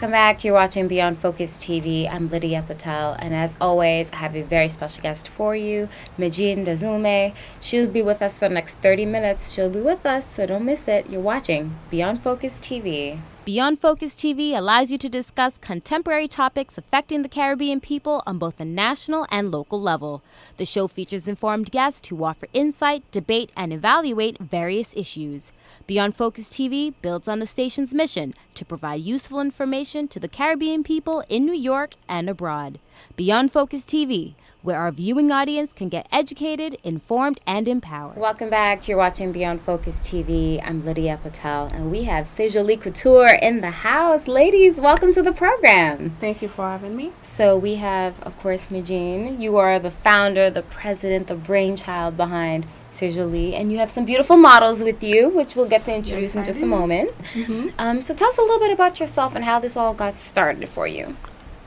Welcome back. You're watching Beyond Focus TV. I'm Lydia Patel, and as always, I have a very special guest for you, Medjine Dazulme. She'll be with us for the next 30 minutes. She'll be with us, so don't miss it. You're watching Beyond Focus TV. Beyond Focus TV allows you to discuss contemporary topics affecting the Caribbean people on both a national and local level. The show features informed guests who offer insight, debate, and evaluate various issues. Beyond Focus TV builds on the station's mission to provide useful information to the Caribbean people in New York and abroad. Beyond Focus TV, where our viewing audience can get educated, informed, and empowered. Welcome back. You're watching Beyond Focus TV. I'm Lydia Patel, and we have C'est Jolie Couture in the house. Ladies, welcome to the program. Thank you for having me. So we have, of course, Medjine. You are the founder, the president, the brainchild behind C'est Jolie, and you have some beautiful models with you, which we'll get to introduce Yes, in I just do. a moment. Mm-hmm. Um, so tell us a little bit about yourself and how this all got started for you.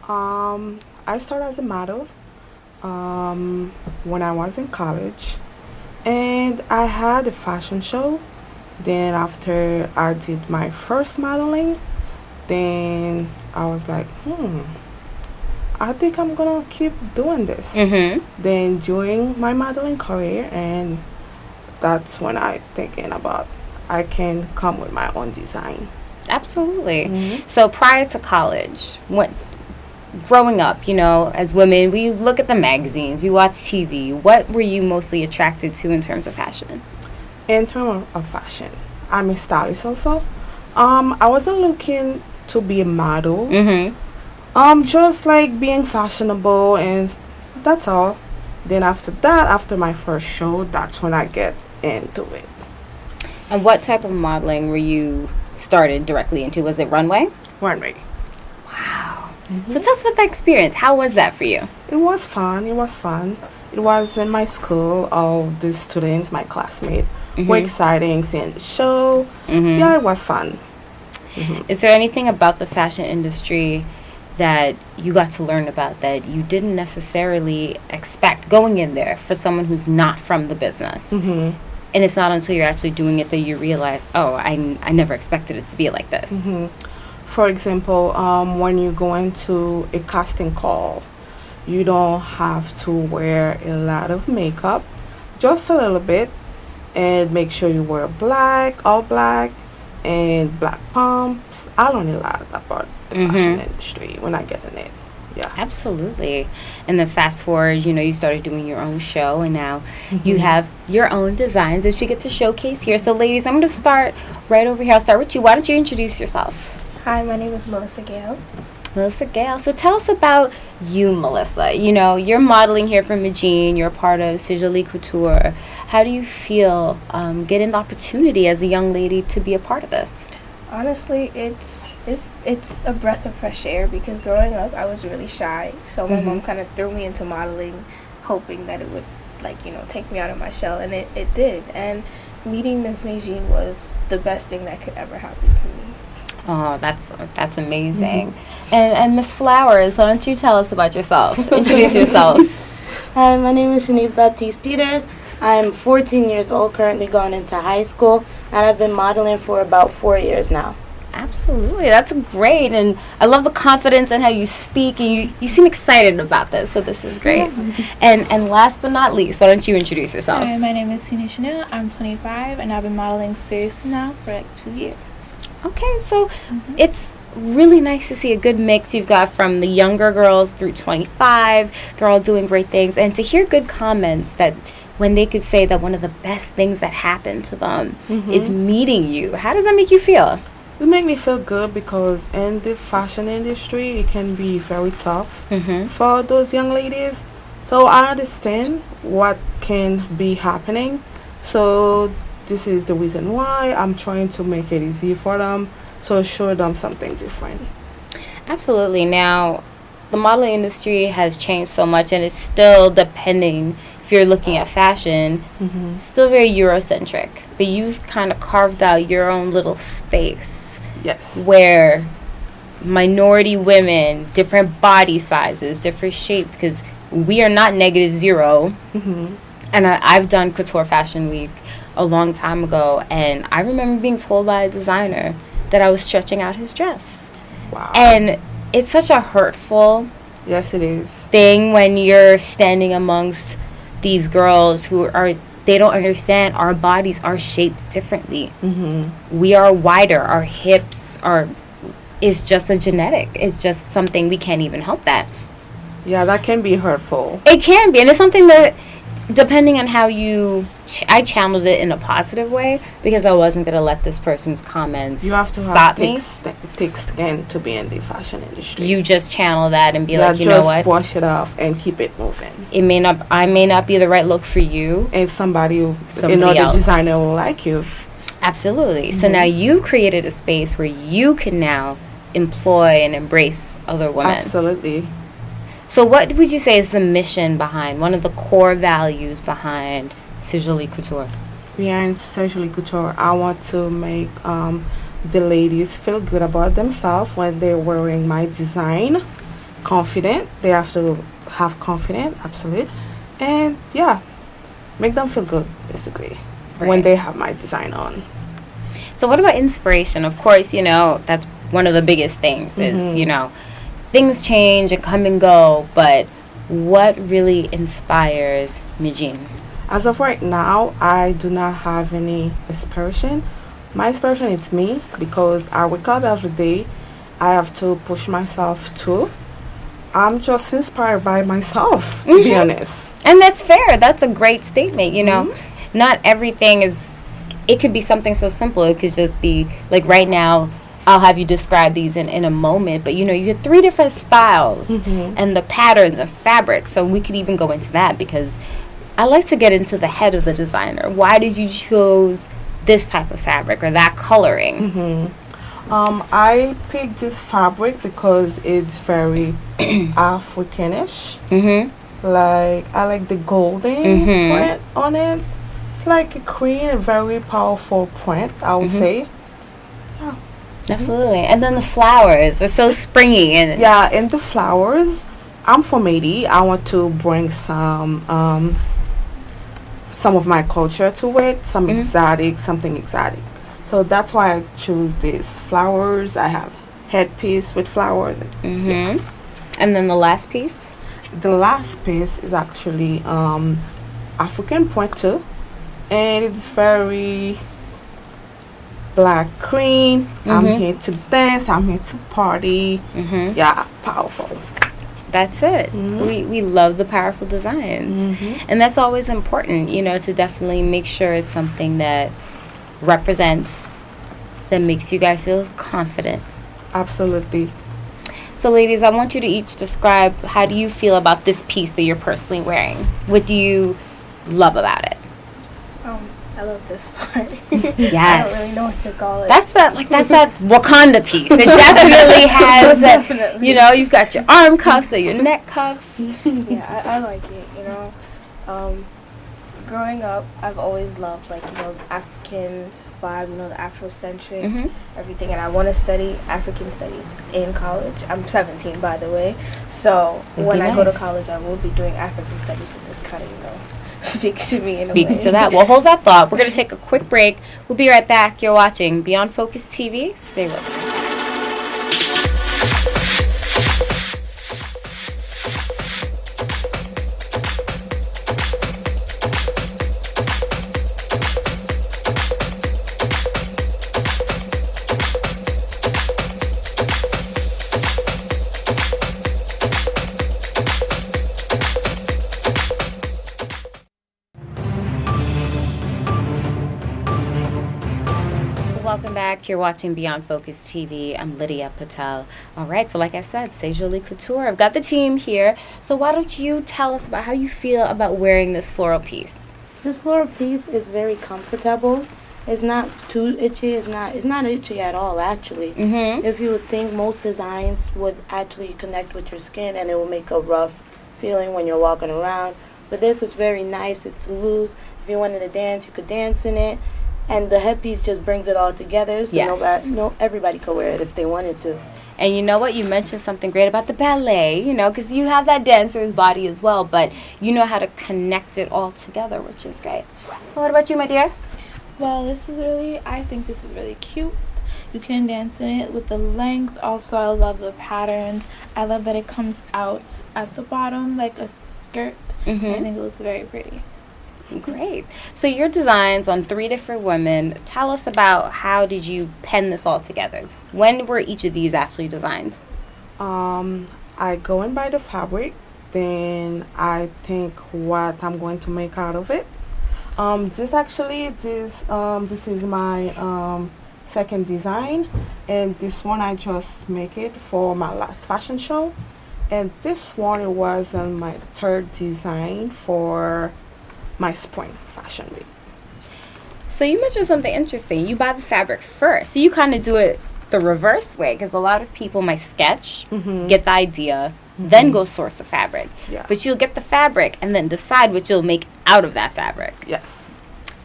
Um, I started as a model um, when I was in college, and I had a fashion show. Then after I did my first modeling, then I was like, hmm, I think I'm gonna keep doing this. Mm-hmm. Then during my modeling career, and that's when I thinking about I can come with my own design. Absolutely. Mhm. So prior to college, what growing up, you know, as women, we look at the magazines, we watch TV. What were you mostly attracted to in terms of fashion? in terms of fashion i'm a stylist also um i wasn't looking to be a model Mm-hmm. um just like being fashionable and that's all then after that after my first show that's when i get into it And what type of modeling were you started directly into? Was it runway? runway Wow. So tell us about that experience. How was that for you? it was fun it was fun it was in my school all the students my classmates were Mhm. exciting seeing the show Mhm. yeah it was fun Is there anything about the fashion industry that you got to learn about that you didn't necessarily expect going in there for someone who's not from the business? hmm And it's not until you're actually doing it that you realize, oh, I, n- I never expected it to be like this. For example, um, when you go into a casting call, you don't have to wear a lot of makeup, just a little bit, and make sure you wear black, all black, and black pumps. I learned a lot about the fashion Mhm. industry when I get in it. Yeah. Absolutely. And then fast forward, you know, you started doing your own show, and now you Mhm. have your own designs that you get to showcase here. So, ladies, I'm going to start right over here. I'll start with you. Why don't you introduce yourself? Hi, my name is Melissa Gale. Melissa Gale. So tell us about you, Melissa. You know, you're modeling here for Medjine. You're a part of C'est Jolie Couture. How do you feel um, getting the opportunity as a young lady to be a part of this? Honestly, it's it's it's a breath of fresh air because growing up I was really shy. So my Mhm. mom kind of threw me into modeling, hoping that it would like you know take me out of my shell, and it, it did. And meeting Miss Medjine was the best thing that could ever happen to me. Oh, that's that's amazing. And and Miss Flowers, why don't you tell us about yourself? Introduce yourself. Hi, my name is Shanice Baptiste Peters. I'm 14 years old, currently going into high school, and I've been modeling for about four years now. Absolutely, that's great, and I love the confidence and how you speak, and you, you seem excited about this. So this is great. And and last but not least, why don't you introduce yourself? Hi, my name is Tina Chanel. I'm 25 and I've been modeling seriously now for like two years. Okay, so it's really nice to see a good mix you've got from the younger girls through 25. They're all doing great things. And to hear good comments that when they could say that one of the best things that happened to them is meeting you, how does that make you feel? It make me feel good because in the fashion industry, it can be very tough Mm-hmm. for those young ladies. So I understand what can be happening. So this is the reason why I'm trying to make it easy for them. So show them something different. Absolutely. Now, the modeling industry has changed so much, and it's still depending. If you're looking at fashion, Mm-hmm. still very Eurocentric, but you've kind of carved out your own little space Yes. where minority women, different body sizes, different shapes, because we are not negative zero. Mm-hmm. And I, I've done Couture Fashion Week a long time ago, and I remember being told by a designer that I was stretching out his dress. Wow. And it's such a hurtful yes, it is. thing when you're standing amongst these girls who are they don't understand our bodies are shaped differently. Mm-hmm. We are wider. Our hips are is just a genetic. It's just something we can't even help that. Yeah, that can be hurtful. It can be, and it's something that, depending on how you, ch- I channeled it in a positive way because I wasn't gonna let this person's comments You have to stop have me. thick, st- thick skin to be in the fashion industry. You just channel that and be yeah, like, you know what? wash it off and keep it moving. It may not. I may not be the right look for you. And somebody, who, another else. designer will like you. Absolutely. So Mm-hmm. now you created a space where you can now employ and embrace other women. Absolutely. So what would you say is the mission behind one of the core values behind C'est Jolie Couture? Behind C'est Jolie Couture, I want to make um, the ladies feel good about themselves when they're wearing my design. Confident. They have to have confidence, absolutely. And yeah, make them feel good, basically, when they have my design on. So what about inspiration? Of course, you know, that's one of the biggest things is, Mhm. you know, things change and come and go, but what really inspires Medjine? As of right now, I do not have any inspiration. My inspiration is me because I wake up every day. I have to push myself too. I'm just inspired by myself, to be Mhm. honest. And that's fair. That's a great statement, you know. Not everything is it could be something so simple. It could just be like right now I'll have you describe these in, in a moment, but you know, you have three different styles Mhm. and the patterns and fabrics. So we could even go into that because I like to get into the head of the designer. Why did you choose this type of fabric or that coloring? hmm Um, I picked this fabric because it's very Africanish. Mm-hmm. Like I like the golden Mhm. print on it. It's like a cream, a very powerful print. I would Mhm. say. Absolutely. And then the flowers are so springy and Yeah, and the flowers. I'm from Haiti. I want to bring some um, some of my culture to it, some Mhm. exotic, something exotic. So that's why I choose these flowers. I have headpiece with flowers. Mm-hmm. And then the last piece. The last piece is actually um, African print too, and it's very black cream. I'm Mhm. here to dance. I'm here to party. Mm-hmm. Yeah, powerful. That's it. Mhm. We we love the powerful designs. Mhm. And that's always important, you know, to definitely make sure it's something that represents that makes you guys feel confident. Absolutely. So ladies, I want you to each describe how do you feel about this piece that you're personally wearing? What do you love about it? Um, I love this part. Yes. I don't really know what to call it. That's that like that's that Wakanda piece. It definitely has that you know, you've got your arm cuffs or your neck cuffs. yeah, I, I like it. You know, um, growing up, I've always loved like you know African vibe. You know, the Afrocentric Mhm. everything, and I want to study African studies in college. I'm 17, by the way, so Would when I go to college, I will be doing African studies, in this kind of you know speaks to me in speaks a way. to that. Well, hold that thought. We're going to take a quick break. We'll be right back. You're watching Beyond Focus TV. Stay with us. You're watching Beyond Focus TV. I'm Lydia Patel. All right, so like I said, C'est Jolie Couture. I've got the team here. So why don't you tell us about how you feel about wearing this floral piece? This floral piece is very comfortable. It's not too itchy. It's not. It's not itchy at all. Actually, Mm-hmm. if you would think most designs would actually connect with your skin and it will make a rough feeling when you're walking around. But this is very nice. It's loose. If you wanted to dance, you could dance in it. And the headpiece just brings it all together. So Yes. nobody, no, everybody could wear it if they wanted to. And you know what? You mentioned something great about the ballet, you know, because you have that dancer's body as well, but you know how to connect it all together, which is great. What about you, my dear? Well, this is really, I think this is really cute. You can dance in it with the length. Also, I love the patterns. I love that it comes out at the bottom like a skirt. Mm-hmm. I think it looks very pretty. Great. So your designs on three different women. Tell us about how did you pen this all together? When were each of these actually designed? Um, I go and buy the fabric, then I think what I'm going to make out of it. Um, this actually this um, this is my um, second design, and this one I just make it for my last fashion show, and this one it was um, my third design for my spring fashion week. So you mentioned something interesting. You buy the fabric first. So you kind of do it the reverse way because a lot of people might sketch, Mhm. get the idea, then go source the fabric. Yeah. But you'll get the fabric and then decide what you'll make out of that fabric. Yes.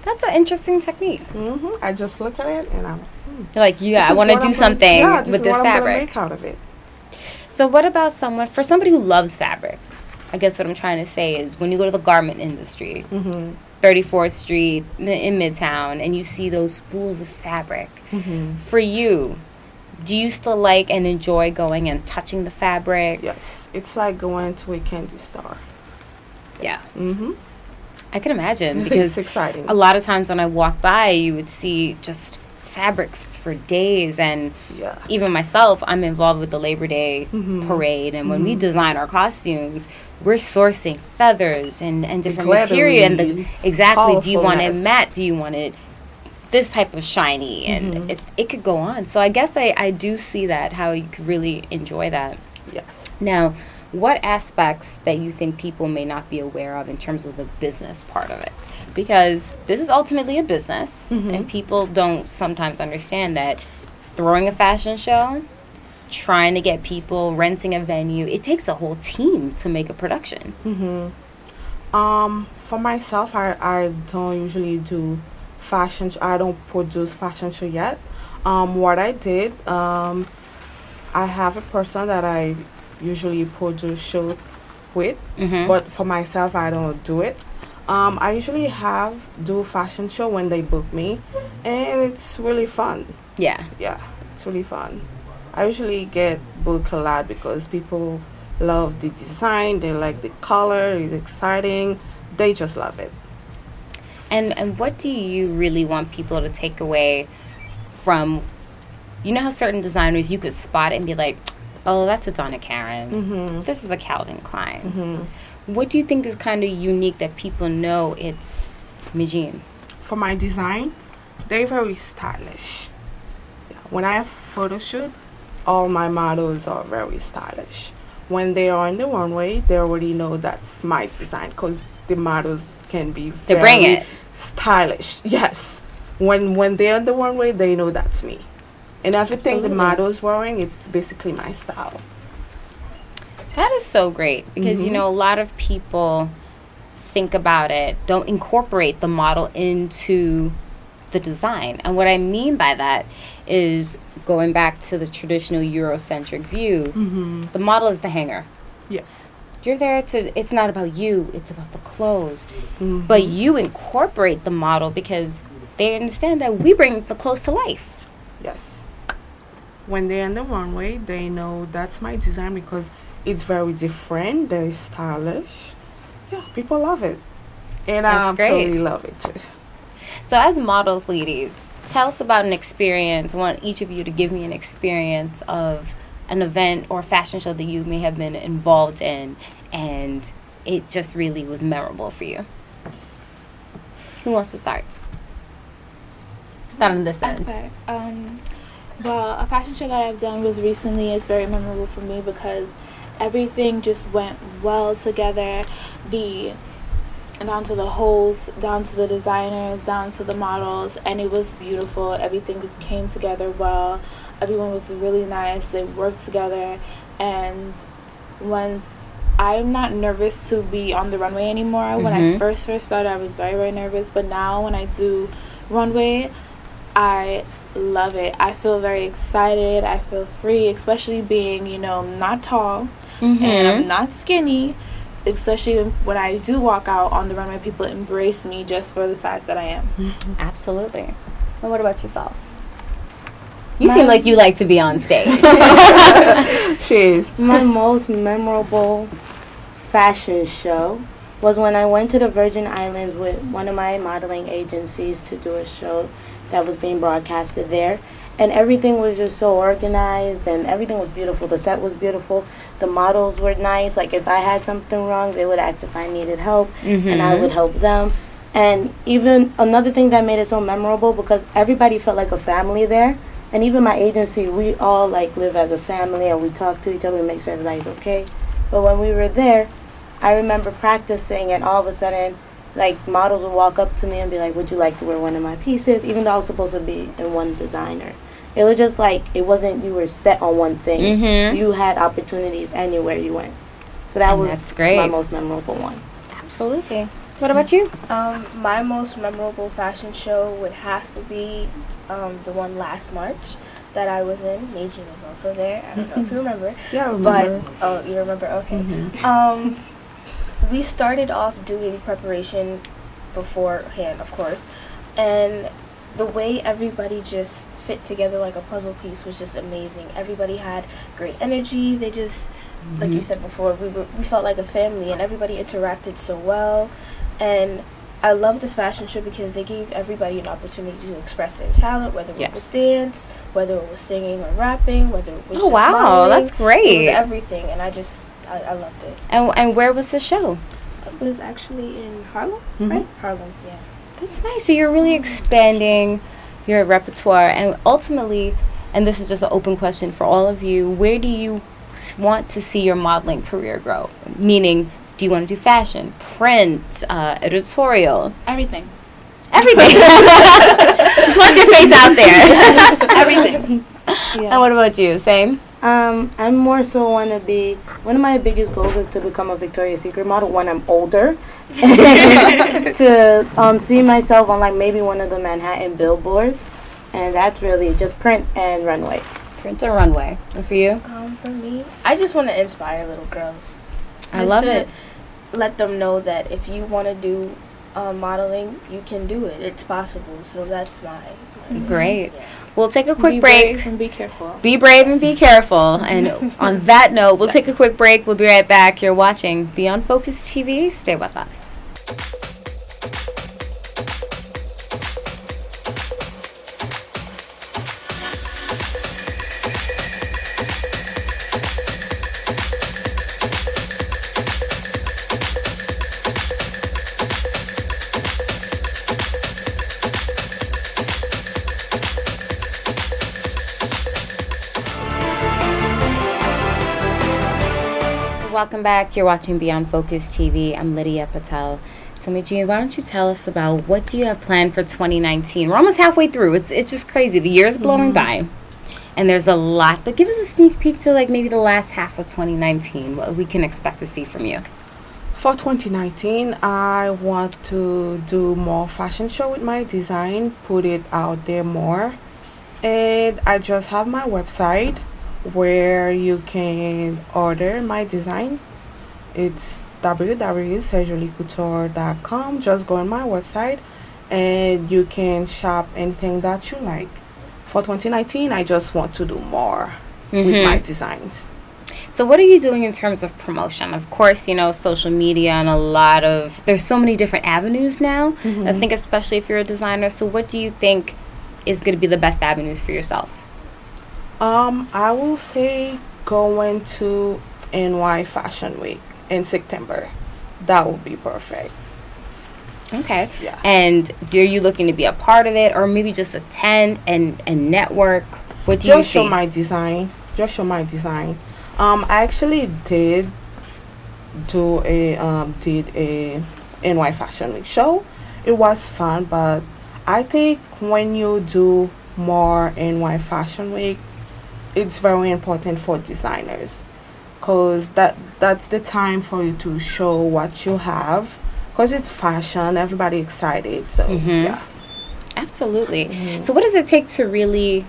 That's an interesting technique. hmm I just look at it and I'm. hmm, You're like, yeah, I want to do I'm gonna- something yeah, this with is this fabric. make out of it. So what about someone for somebody who loves fabric? I guess what I'm trying to say is when you go to the garment industry, Mm-hmm. 34th Street in Midtown, and you see those spools of fabric. Mm-hmm. For you, do you still like and enjoy going and touching the fabric? Yes, it's like going to a candy store. Yeah, Mm-hmm. I can imagine because it's exciting. a lot of times when I walk by, you would see just fabrics for days and yeah. even myself, I'm involved with the Labor Day Mhm. parade, and when we Mhm. design our costumes, we're sourcing feathers and, and different material. And the, exactly, do you want it matte? Do you want it this type of shiny? And Mhm. it, it could go on. So I guess I, I do see that, how you could really enjoy that. Yes. Now, what aspects that you think people may not be aware of in terms of the business part of it? Because this is ultimately a business, Mhm. and people don't sometimes understand that throwing a fashion show, trying to get people, renting a venue, it takes a whole team to make a production. Mm-hmm. Um, for myself, I, I don't usually do fashion. Sh- I don't produce fashion show yet. Um, what I did, um, I have a person that I usually produce show with, Mm-hmm. but for myself, I don't do it. Um, I usually have do fashion show when they book me, and it's really fun. yeah. Yeah, it's really fun. I usually get booked a lot because people love the design, they like the color, it's exciting. They just love it. And and what do you really want people to take away from? You know how certain designers you could spot it and be like, "Oh, that's a Donna Karan. Mm-hmm. This is a Calvin Klein." Mm-hmm. What do you think is kind of unique that people know it's Medjine? For my design, they're very stylish. When I have photo shoot, all my models are very stylish. When they are on the runway, they already know that's my design because the models can be They very bring it. stylish. Yes. When when they're on the runway, they know that's me. And everything the Absolutely. model's wearing, it's basically my style. That is so great because you Mhm. know a lot of people think about it, don't incorporate the model into the design. And what I mean by that is going back to the traditional Eurocentric view, Mm-hmm. the model is the hanger. Yes. You're there to it's not about you, it's about the clothes. Mhm. But you incorporate the model because they understand that we bring the clothes to life. Yes. When they're on the runway, they know that's my design because it's very different, very stylish. Yeah, people love it. And I That's great. absolutely love it too. So, as models, ladies, tell us about an experience. I want each of you to give me an experience of an event or fashion show that you may have been involved in, and it just really was memorable for you. Who wants to start? Start on this end. Okay. Um, well, a fashion show that I've done was recently is very memorable for me because everything just went well together. The down to the holes, down to the designers, down to the models, and it was beautiful. Everything just came together well. Everyone was really nice. They worked together, and once I'm not nervous to be on the runway anymore. When I Mhm. first first started, I was very very nervous, but now when I do runway, I love it. I feel very excited. I feel free, especially being, you know, not tall and mm-hmm. I'm not skinny. Especially when- when I do walk out on the runway, people embrace me just for the size that I am. Mm-hmm. Absolutely. And what about yourself? You My- seem like you like to be on stage. She is. My most memorable fashion show was when I went to the Virgin Islands with one of my modeling agencies to do a show that was being broadcasted there. And everything was just so organized and everything was beautiful. The set was beautiful. The models were nice. Like if I had something wrong, they would ask if I needed help and I would mm-hmm. help them. And even another thing that made it so memorable because everybody felt like a family there. And even my agency, we all like live as a family and we talk to each other and make sure everybody's okay. But when we were there, I remember practicing and all of a sudden, like models would walk up to me and be like, "Would you like to wear one of my pieces?" Even though I was supposed to be in one designer, it was just like it wasn't you were set on one thing. Mhm. You had opportunities anywhere you went. So that And was that's great. my most memorable one. Absolutely. What about you? Um, my most memorable fashion show would have to be um, the one last March that I was in. Medjine was also there. I don't know if you remember. Yeah, I But remember. oh, you remember? Okay. Mhm. Um, we started off doing preparation beforehand, of course, and the way everybody just fit together like a puzzle piece was just amazing. Everybody had great energy. They just, like you mm-hmm. said before, we were we felt like a family, and everybody interacted so well, and. I love the fashion show because they gave everybody an opportunity to express their talent, whether it was dance, whether it was singing or rapping, whether it was Oh wow, modeling. that's It great. was everything, and I just I, I loved it. And and where was the show? It was actually in Harlem, Mhm. right? Harlem, yeah. That's nice. So you're really expanding your repertoire, and ultimately, and this is just an open question for all of you: Where do you s- want to see your modeling career grow? Meaning, do you want to do fashion, print, uh, editorial, Everything. everything? just want your face out there. Everything. And what about you? Same. Um, I more so want to be. One of my biggest goals is to become a Victoria's Secret model when I'm older. to um, see myself on like maybe one of the Manhattan billboards, and that's really just print and runway. Print or runway. And for you? Um, for me, I just want to inspire little girls. I love to it. Let them know that if you want to do uh, modeling, you can do it. It's possible. So that's my. Great. We'll take a quick be break. brave and be careful. Be brave and be careful. And on that note, we'll take a quick break. We'll be right back. You're watching Beyond Focus TV. Stay with us. Welcome back. You're watching Beyond Focus TV. I'm Lydia Patel. So, Medjine, why don't you tell us about what do you have planned for 2019? We're almost halfway through. It's it's just crazy. The year is blowing mm-hmm. by, and there's a lot. But give us a sneak peek to like maybe the last half of 2019. What we can expect to see from you. For 2019, I want to do more fashion show with my design, put it out there more. And I just have my website where you can order my design. It's www.sergiolicouture.com. Just go on my website and you can shop anything that you like. For 2019, I just want to do more with Mhm. my designs. So, what are you doing in terms of promotion? Of course, you know, social media and a lot of, there's so many different avenues now. I think, especially if you're a designer. So, what do you think is going to be the best avenues for yourself? Um, I will say going to NY Fashion Week in September. That would be perfect. Okay. Yeah. And are you looking to be a part of it or maybe just attend and, and network? What do you Just show my design. Just show my design. Um, I actually did do a um did a NY Fashion Week show. It was fun, but I think when you do more NY Fashion Week, it's very important for designers because that that's the time for you to show what you have because it's fashion everybody excited so Mhm. yeah Absolutely. So, what does it take to really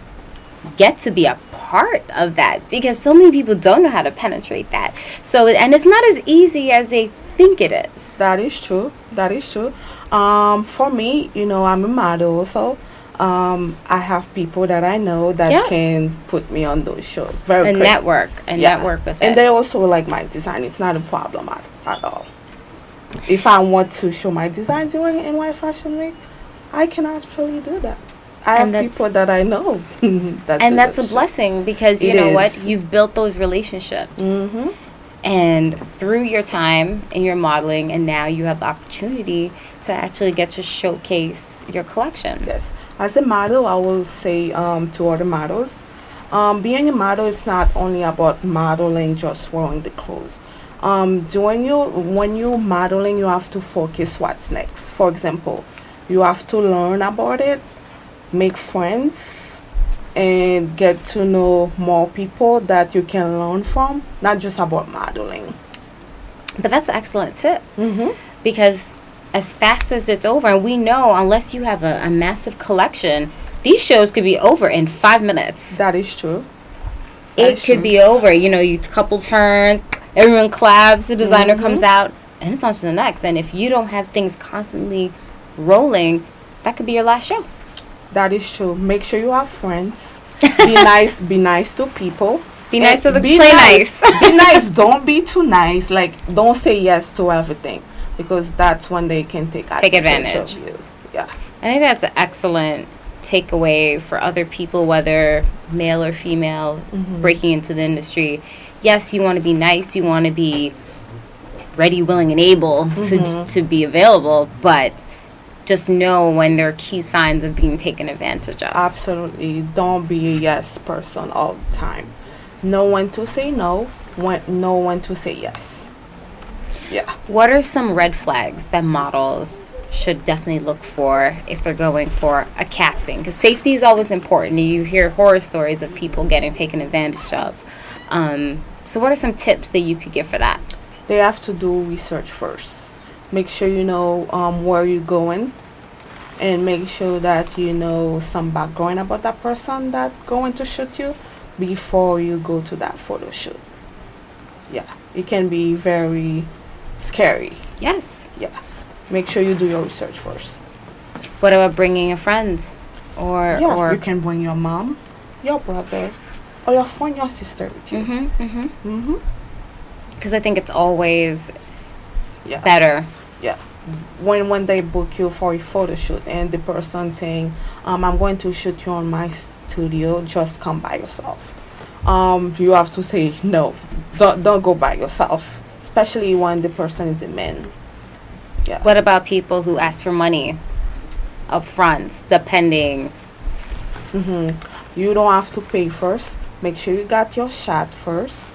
get to be a part of that? Because so many people don't know how to penetrate that. So, and it's not as easy as they think it is. that is true that is true um for me you know i'm a model also um, I have people that I know that Yeah. can put me on those shows. Very A quick. network, a Yeah. network with them. and it. they also like my design. It's not a problem at, at all. If I want to show my design during NY Fashion Week, I can absolutely do that. I And have people that I know that and that's a those blessing because you It know what You've built those relationships. Mhm. and through your time in your modeling and now you have the opportunity to actually get to showcase your collection Yes. As a model, I will say um, to other models, um, being a model, it's not only about modeling, just wearing the clothes. Um, doing you when you modeling, you have to focus what's next. For example, you have to learn about it, make friends, and get to know more people that you can learn from. Not just about modeling. but that's an excellent tip Mm-hmm. because as fast as it's over and we know unless you have a, a massive collection these shows could be over in five minutes That is true. That it is could true. be over you know you couple turns everyone claps the designer Mhm. comes out and it's on to the next and if you don't have things constantly rolling that could be your last show That is true. Make sure you have friends. Be nice. Be nice to people. be nice to the be play nice, be nice. Don't be too nice. Like don't say yes to everything because that's when they can take Take advantage, of you. Yeah. I think that's an excellent takeaway for other people, whether male or female, Mhm. breaking into the industry. Yes, you want to be nice, you want to be ready, willing, and able Mhm. to, to be available, but just know when there are key signs of being taken advantage of. Absolutely. Don't be a yes person all the time. Know when to say no. When know when to say yes. Yeah. what are some red flags that models should definitely look for if they're going for a casting? Because safety is always important. You hear horror stories of people getting taken advantage of. Um, so, what are some tips that you could give for that? They have to do research first. Make sure you know um, where you're going, and make sure that you know some background about that person that going to shoot you before you go to that photo shoot. Yeah, it can be very scary. Yes. Yeah, make sure you do your research first. What about bringing a friend, or yeah, or? you can bring your mom, your brother, or your friend, your sister with you. Mm-hmm. Mm-hmm. Mm-hmm. Because I think it's always Yeah. better. yeah when when they book you for a photo shoot and the person saying um, i'm going to shoot you on my studio just come by yourself um, you have to say no don't, don't go by yourself especially when the person is a man. Yeah. What about people who ask for money up front, depending? hmm you don't have to pay first. Make sure you got your shot first.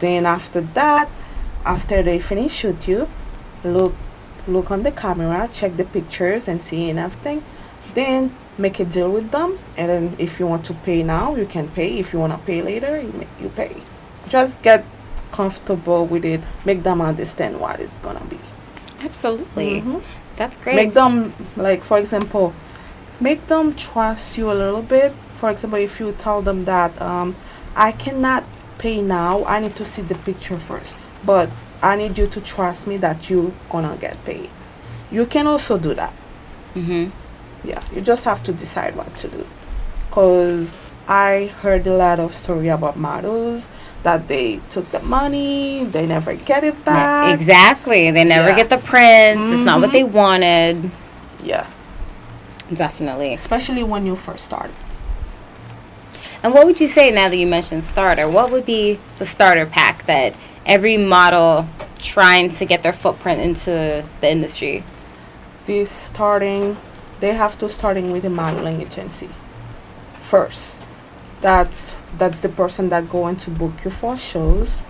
Then after that after they finish shoot you look look on the camera check the pictures and see and everything then make a deal with them. And then if you want to pay now you can pay. If you want to pay later you, you pay. Just get comfortable with it make them understand what it's gonna be Absolutely. Mhm. That's great. make them like for example make them trust you a little bit for example if you tell them that um, i cannot pay now i need to see the picture first but i need you to trust me that you gonna get paid you can also do that mm-hmm. yeah you just have to decide what to do because i heard a lot of story about models that they took the money they never get it back Exactly. They never Yeah. get the prints. It's not what they mm-hmm. wanted. yeah Definitely. especially when you first start And what would you say now that you mentioned starter? What would be the starter pack that every model trying to get their footprint into the industry? this starting they have to starting with a modeling agency first that's that's the person that going to book you for shows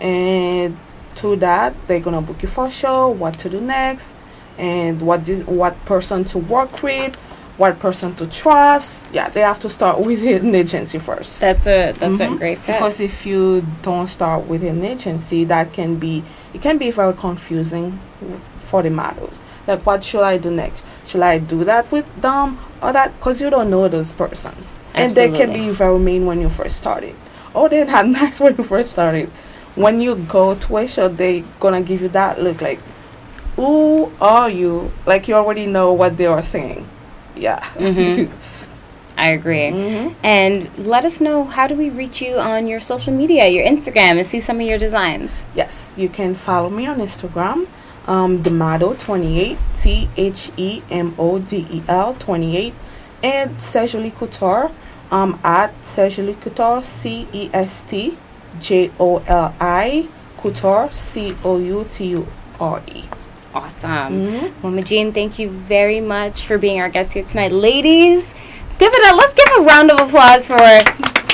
and to that they're gonna book you for a show what to do next and what this, what person to work with what person to trust yeah they have to start with an agency first That's a that's a Mhm. great tip. because if you don't start with an agency, that can be it can be very confusing for the models. Like, what should I do next? Should I do that with them or that? Because you don't know those person, and they can be very mean when you first started, or they're not nice when you first started. When you go to a show, they gonna give you that look like, "Who are you?" Like you already know what they are saying. Yeah. Mhm. I agree. Mhm. And let us know how do we reach you on your social media, your Instagram, and see some of your designs. Yes, you can follow me on Instagram, um, Themodel28, T H E M O D E L 28, and C'est Jolie Couture um, at C'est Jolie Couture, C E S T J O L I Couture, C O U T U R E. Awesome. Mhm. Well, Medjine, thank you very much for being our guest here tonight. Ladies, give it a let's give a round of applause for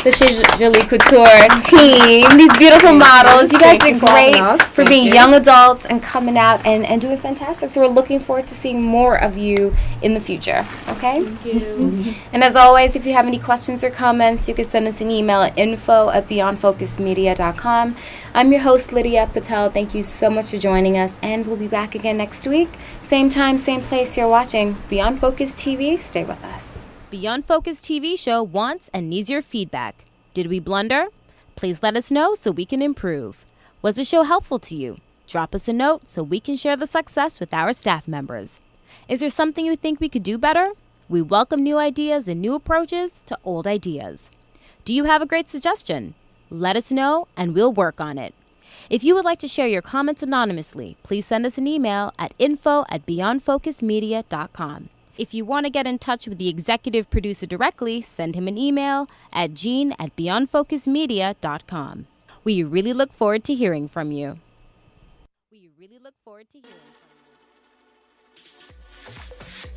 the C'est Jolie Couture team. These beautiful models. You guys you are for great for being you. young adults and coming out and, and doing fantastic. So we're looking forward to seeing more of you in the future. Okay? Thank you. And as always, if you have any questions or comments, you can send us an email at info at beyondfocusmedia.com. I'm your host, Lydia Patel. Thank you so much for joining us, and we'll be back again next week. Same time, same place you're watching. Beyond Focus TV, stay with us. Beyond Focus TV show wants and needs your feedback. Did we blunder? Please let us know so we can improve. Was the show helpful to you? Drop us a note so we can share the success with our staff members. Is there something you think we could do better? We welcome new ideas and new approaches to old ideas. Do you have a great suggestion? Let us know and we'll work on it. If you would like to share your comments anonymously, please send us an email at info at beyondfocusmedia.com. If you want to get in touch with the executive producer directly, send him an email at gene at beyondfocusmedia.com. We really look forward to hearing from you. We really look forward to hearing from you.